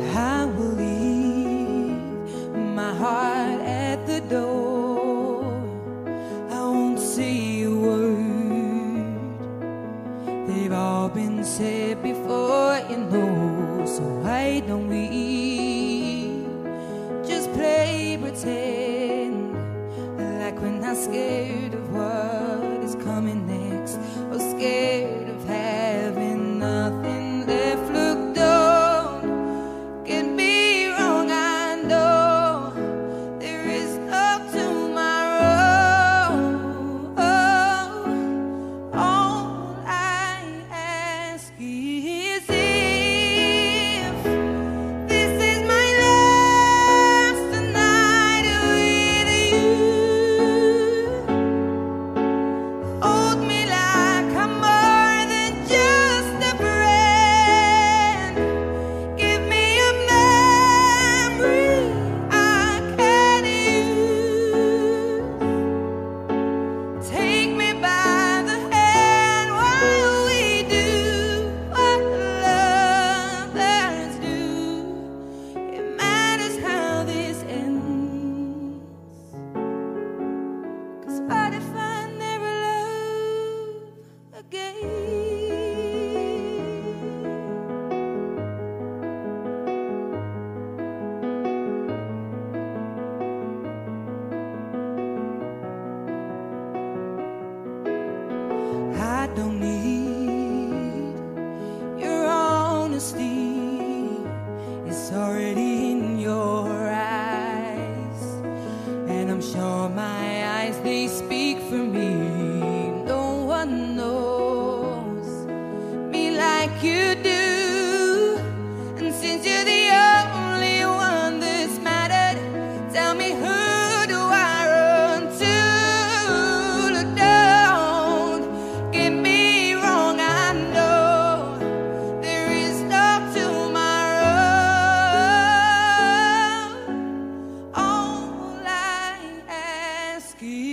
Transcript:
I will leave my heart at the door. I won't say a word. They've all been said before, you know. So why don't we just play pretend like we're not scared of what? don't need your honesty. It's already in your eyes, and I'm sure my eyes they speak for me. No one knows me like you do. ski